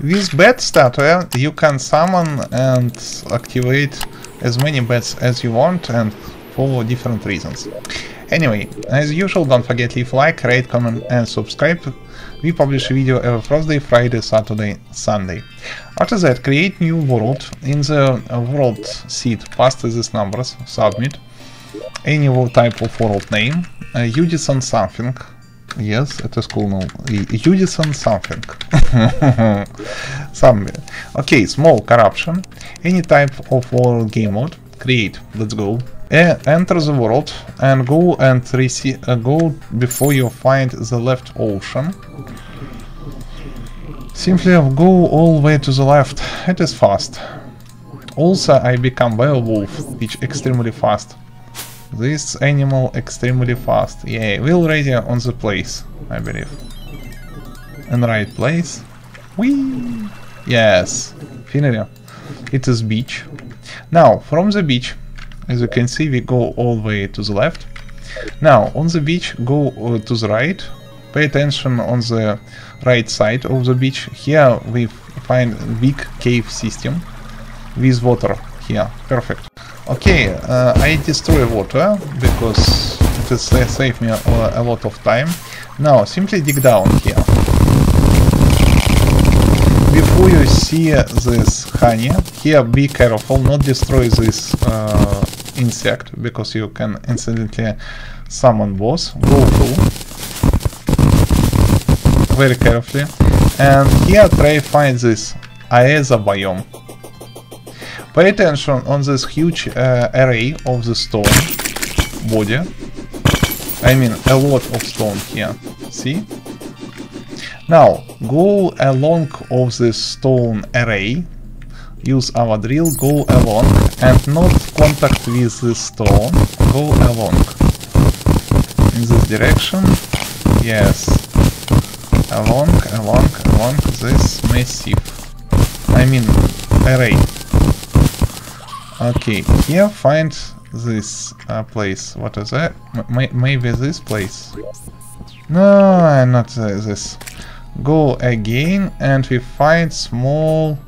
With bat statue you can summon and activate as many bats as you want and for different reasons. Anyway, as usual, don't forget leave like, rate, comment and subscribe. We publish video every Thursday, Friday, Saturday, Sunday. After that, create new world. In the world seed, paste these numbers, submit. Any type of world name. Uh, Udisen something. Yes, it is cool now. Something. Some. Okay, small corruption. Any type of world game mode. Create. Let's go. Enter the world and go and uh, go before you find the left ocean. Simply go all the way to the left. It is fast. Also, I become werewolf, which extremely fast. This animal extremely fast. Yeah, we already on the place, I believe. In the right place. Whee! Yes, finally. It is beach. Now, from the beach, as you can see, we go all the way to the left. Now, on the beach, go uh, to the right. Pay attention on the right side of the beach. Here we find big cave system with water here. Perfect. Okay, uh, I destroy water because it will save me a, a lot of time. Now, simply dig down here. Before you see this honey, here be careful, not destroy this uh, insect, because you can incidentally summon boss. Go through very carefully. And here try find this Aether biome. Pay attention on this huge uh, array of the stone body. I mean a lot of stone here. See? Now go along of this stone array use our drill, go along and not contact with the stone, go along. In this direction, yes. Along, along, along this massive. I mean, array. Okay, here find this uh, place. What is that? M maybe this place. No, not uh, this. Go again and we find small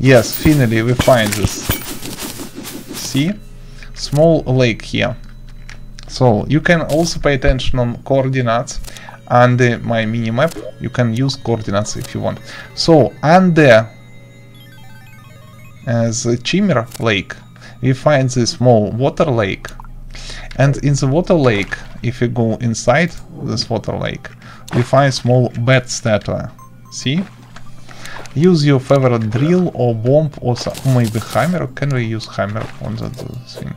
Yes, finally we find this. See? Small lake here. So you can also pay attention on coordinates under my minimap. You can use coordinates if you want. So under as Shimmer lake, we find this small water lake. And in the water lake, if you go inside this water lake, we find small bat statue. See? Use your favorite drill or bomb or maybe hammer. Can we use hammer on that thing?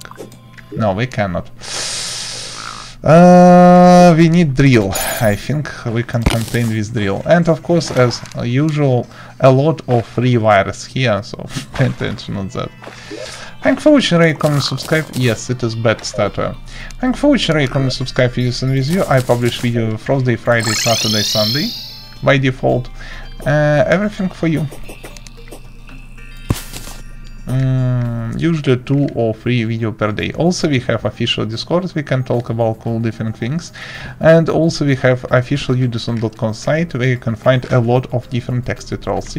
No, we cannot. Uh, we need drill. I think we can contain this drill. And of course, as usual, a lot of free wires here, so pay attention on that. Thank for watching, rate, comment, subscribe. Yes, it is bad statue. Thank for watching, rate, comment, subscribe, videos with you. I publish video Thursday, Friday, Saturday, Sunday by default. Uh, everything for you. Um, usually two or three video per day. Also we have official Discord, we can talk about cool different things. And also we have official udisen.com site where you can find a lot of different text tutorials.